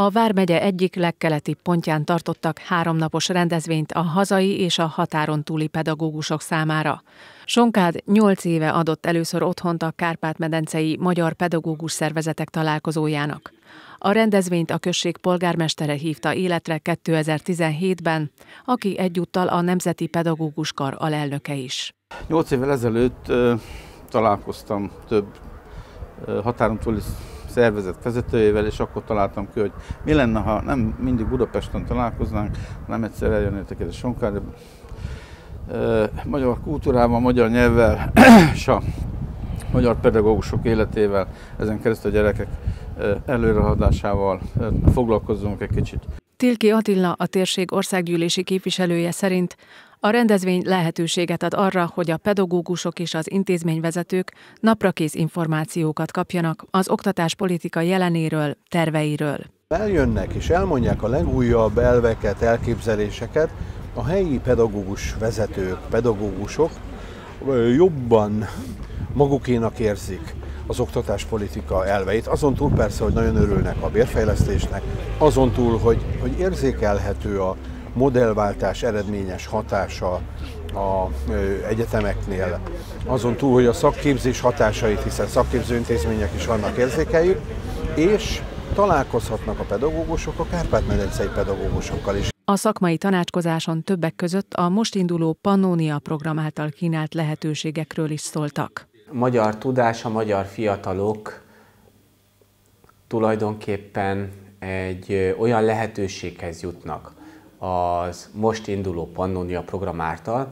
A Vármegye egyik legkeletibb pontján tartottak háromnapos rendezvényt a hazai és a határon túli pedagógusok számára. Sonkád nyolc éve adott először otthont a Kárpát-medencei Magyar Pedagógus Szervezetek találkozójának. A rendezvényt a község polgármestere hívta életre 2017-ben, aki egyúttal a Nemzeti Pedagógus Kar alelnöke is. Nyolc évvel ezelőtt találkoztam több határon túli szervezet vezetőjével, és akkor találtam ki, hogy mi lenne, ha nem mindig Budapesten találkoznánk, hanem egyszer eljönnétek ide Sonkárba, magyar kultúrával, magyar nyelvvel, és a magyar pedagógusok életével, ezen keresztül a gyerekek előrehaladásával foglalkozzunk egy kicsit. Tilki Attila, a térség országgyűlési képviselője szerint a rendezvény lehetőséget ad arra, hogy a pedagógusok és az intézményvezetők naprakész információkat kapjanak az oktatáspolitika jelenéről, terveiről. Eljönnek és elmondják a legújabb elveket, elképzeléseket, a helyi pedagógus vezetők, pedagógusok jobban magukénak érzik az oktatáspolitika elveit, azon túl persze, hogy nagyon örülnek a bérfejlesztésnek, azon túl, hogy, hogy érzékelhető a modellváltás eredményes hatása a egyetemeknél, azon túl, hogy a szakképzés hatásait, hiszen szakképző intézmények is vannak érzékeljük, és találkozhatnak a pedagógusok a Kárpát-medencei pedagógusokkal is. A szakmai tanácskozáson többek között a most induló Pannonia program által kínált lehetőségekről is szóltak. Magyar tudás, a magyar fiatalok tulajdonképpen egy olyan lehetőséghez jutnak az most induló Pannonia program által,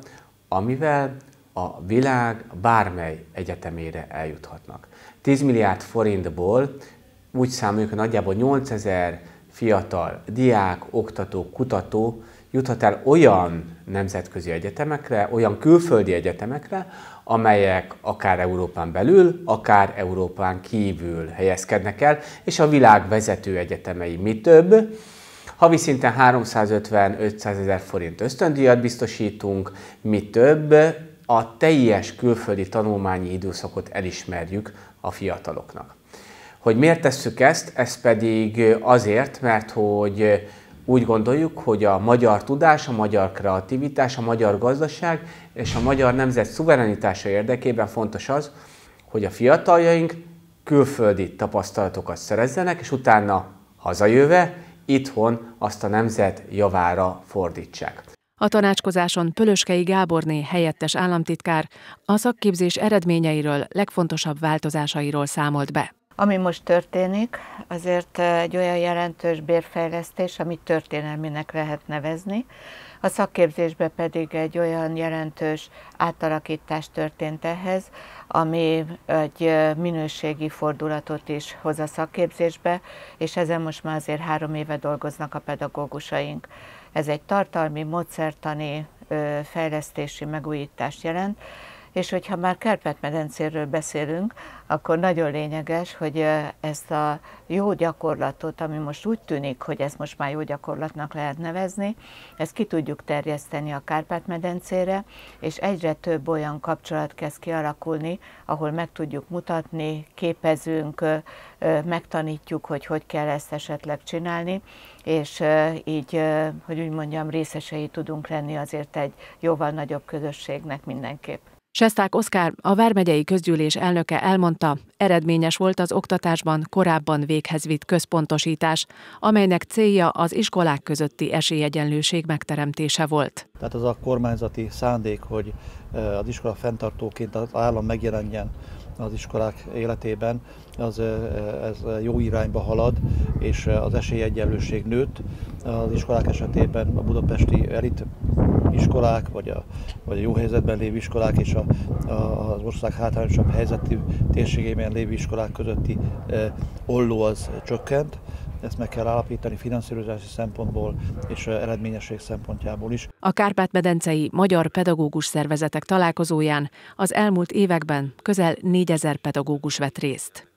amivel a világ bármely egyetemére eljuthatnak. 10 milliárd forintból úgy számoljuk, hogy nagyjából 8000 fiatal diák, oktató, kutató juthat el olyan nemzetközi egyetemekre, olyan külföldi egyetemekre, amelyek akár Európán belül, akár Európán kívül helyezkednek el, és a világ vezető egyetemei mi több, Havi szinten 350-500 ezer forint ösztöndíjat biztosítunk, mi több, a teljes külföldi tanulmányi időszakot elismerjük a fiataloknak. Hogy miért tesszük ezt? Ez pedig azért, mert hogy úgy gondoljuk, hogy a magyar tudás, a magyar kreativitás, a magyar gazdaság és a magyar nemzet szuverenitása érdekében fontos az, hogy a fiataljaink külföldi tapasztalatokat szerezzenek, és utána hazajöve itthon azt a nemzet javára fordítsák. A tanácskozáson Pölöskei Gáborné helyettes államtitkár a szakképzés eredményeiről, legfontosabb változásairól számolt be. Ami most történik, azért egy olyan jelentős bérfejlesztés, amit történelminek lehet nevezni, a szakképzésben pedig egy olyan jelentős átalakítás történt ehhez, ami egy minőségi fordulatot is hoz a szakképzésbe, és ezen most már azért három éve dolgoznak a pedagógusaink. Ez egy tartalmi, módszertani fejlesztési megújítást jelent, és hogyha már Kárpát-medencéről beszélünk, akkor nagyon lényeges, hogy ezt a jó gyakorlatot, ami most úgy tűnik, hogy ezt most már jó gyakorlatnak lehet nevezni, ezt ki tudjuk terjeszteni a Kárpát-medencére, és egyre több olyan kapcsolat kezd kialakulni, ahol meg tudjuk mutatni, képezünk, megtanítjuk, hogy hogy kell ezt esetleg csinálni, és így, hogy úgy mondjam, részesei tudunk lenni azért egy jóval nagyobb közösségnek mindenképp. Sesták Oszkár, a Vármegyei Közgyűlés elnöke elmondta, eredményes volt az oktatásban korábban véghez vitt központosítás, amelynek célja az iskolák közötti esélyegyenlőség megteremtése volt. Tehát az a kormányzati szándék, hogy az iskola fenntartóként az állam megjelenjen az iskolák életében, az ez jó irányba halad, és az esélyegyenlőség nőtt. Az iskolák esetében a budapesti elit iskolák, vagy a, vagy a jó helyzetben lévő iskolák és a, a, az ország hátrányosabb helyzetű térségében lévő iskolák közötti e, olló az csökkent. Ezt meg kell állapítani finanszírozási szempontból és eredményesség szempontjából is. A Kárpát-medencei Magyar Pedagógus Szervezetek találkozóján az elmúlt években közel 4000 pedagógus vett részt.